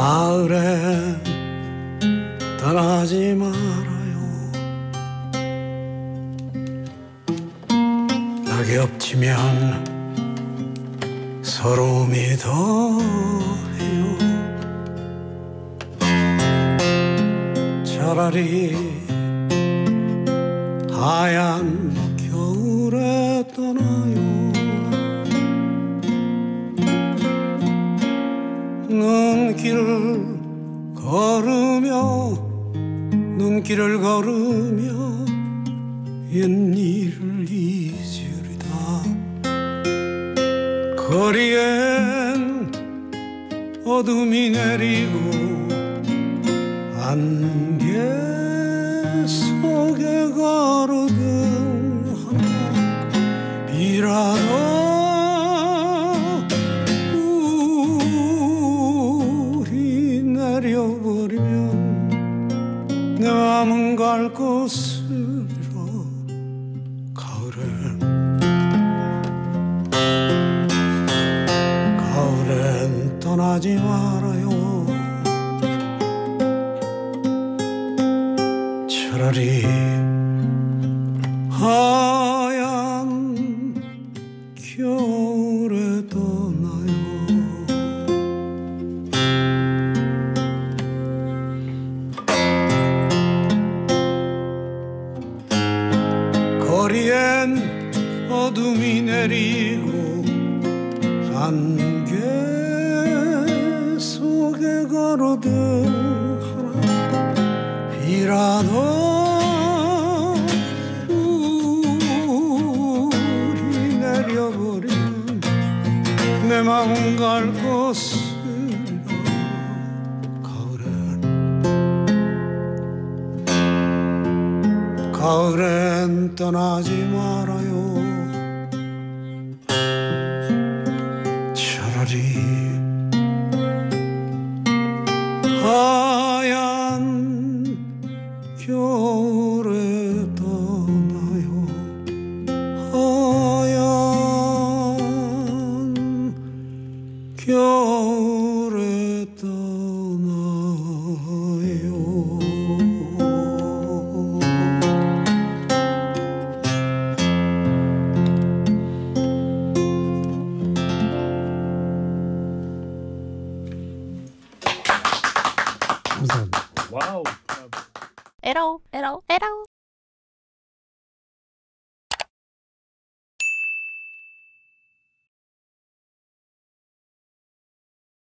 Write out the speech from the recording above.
가을엔 떠나지 말아요. 낙엽치면 서러움이 더해요. 차라리 하얀 겨울에 떠나요 눈길을 걸으며 눈길을 걸으며 옛일을 잊으리다. 거리엔 어둠이 내리고 안개 속 내려버리면 내 마음은 갈 잃어 가을엔 가을엔 떠나지 말아요. 차라리 하얀 겨울에 떠나요 거리엔 어둠이 내리고 안개 속에 가로등 하나 비라도 우리 내려버리면 내 마음 갈 곳 가을엔 떠나지 말아요. 차라리 하얀 겨울에 떠나요. 하얀 겨울. Wow. At all, it all, it all.